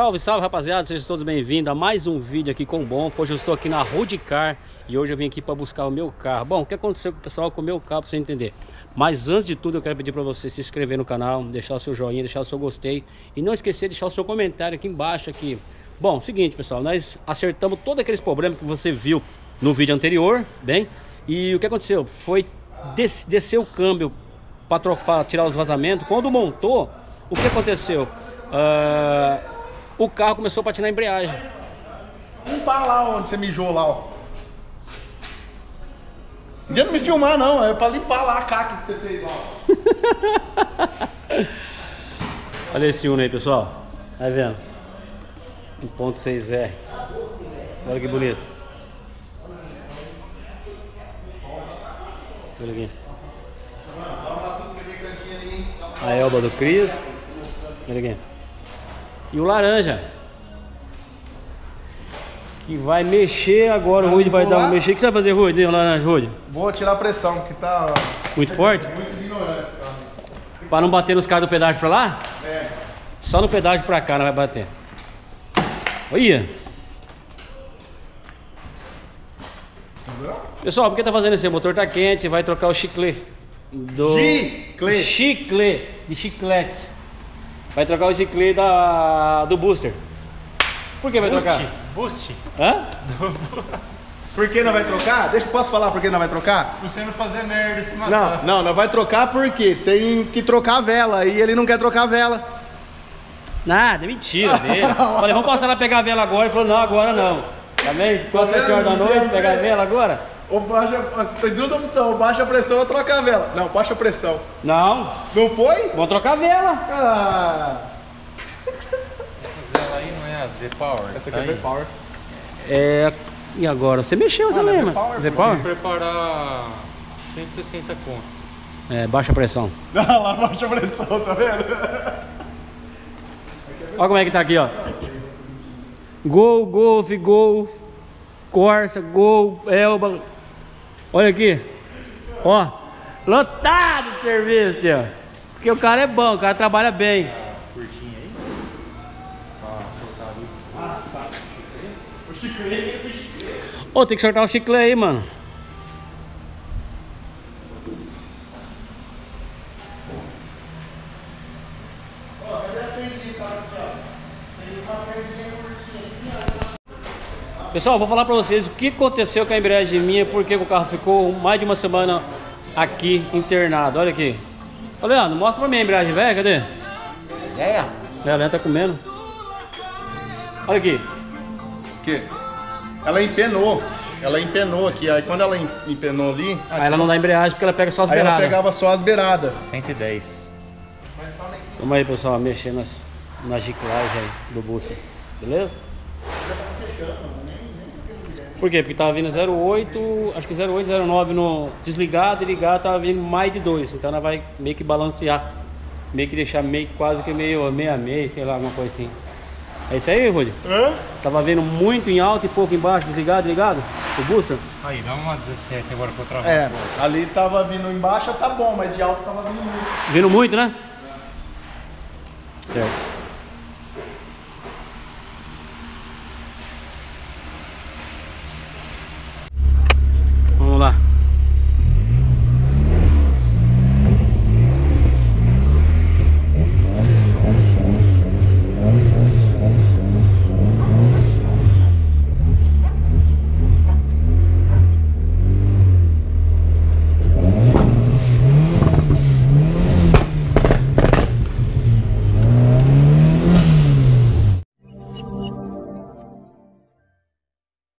Salve, salve rapaziada, sejam todos bem-vindos a mais um vídeo aqui com o Bom. Hoje eu estou aqui na Roadcar e hoje eu vim aqui para buscar o meu carro. Bom, o que aconteceu com o pessoal com o meu carro para você entender? Mas antes de tudo eu quero pedir para você se inscrever no canal, deixar o seu joinha, deixar o seu gostei e não esquecer de deixar o seu comentário aqui embaixo aqui. Bom, seguinte pessoal, nós acertamos todos aqueles problemas que você viu no vídeo anterior, bem? E o que aconteceu? Foi des descer o câmbio para tirar os vazamentos. Quando montou, o que aconteceu? Uh, o carro começou a patinar a embreagem. Limpar lá onde você mijou lá, ó. Não adianta me filmar não, é pra limpar lá a caca que você fez, ó. Olha esse Uno aí, pessoal. Tá vendo? 1.6R. Olha que bonito. Olha aqui. A Elba do Cris. Olha aqui. E o laranja. Que vai mexer agora. O Rude vai dar um mexer. O que você vai fazer, Rude? Laranja, Rude? Vou tirar a pressão, que tá... Muito forte? Muito ignorante. Pra não bater nos caras do pedágio pra lá? É. Só no pedágio pra cá não vai bater. Olha. Pessoal, por que tá fazendo isso? O motor tá quente, vai trocar o chiclete. Do... Chiclete. Chiclete. De chiclete. Vai trocar o chiclete da... do booster. Por que vai Boost, trocar? boost. Hã? Por que não vai trocar? Deixa, posso falar por que não vai trocar? Você não fazer merda e se Não, matar. não, não vai trocar porque tem que trocar a vela e ele não quer trocar a vela. Nada, é mentira dele. Falei, vamos passar lá pegar a vela agora. Ele falou, não, agora não. Tá vendo? Quase 7 horas da noite, pegar a vela agora? Ou baixa, tem duas opções, ou baixa a pressão ou troca a vela. Não, baixa a pressão. Não, Não foi? vamos trocar a vela. Ah, Essas velas aí não é as V-Power. essa aqui tá é aí? V-Power. É. E agora? Você mexeu, você é lembra? V-Power, V-Power? Preparar 160 conto. É, baixa pressão. Ah, lá baixa a pressão, tá vendo? Olha como é que tá aqui, ó. Gol, Golf, Gol, Corsa, Gol, Elba. Olha aqui. Ó. Lotado de serviço, tio. Porque o cara é bom, o cara trabalha bem. Curtinho aí. Ô, tem que sortar o chiclete aí, mano. Pessoal, vou falar pra vocês o que aconteceu com a embreagem minha, porque o carro ficou mais de uma semana aqui internado. Olha aqui. Ô Leandro, mostra pra mim a embreagem velha, cadê? É. É, a Leandro tá comendo. Olha aqui. O quê? Ela empenou. Ela empenou aqui. Aí quando ela em- empenou ali, Aí ela não dá embreagem porque ela pega só as aí ela beiradas. pegava só as beiradas. 110. Vamos aí, pessoal, mexer nas, na giclagem aí do booster. Beleza? Por quê? Porque tava vindo 08, acho que 08, 09 no desligado e ligado tava vindo mais de 2. Então ela vai meio que balancear. Meio que deixar meio quase que meio meio a meio, sei lá, alguma coisa assim. É isso aí, Rudy? Hã? Tava vindo muito em alto e pouco embaixo, desligado, ligado? O booster? Aí, dá uma 17 agora pra eu travar. É, ali tava vindo embaixo, tá bom, mas de alto tava vindo muito. Vindo muito, né? Certo.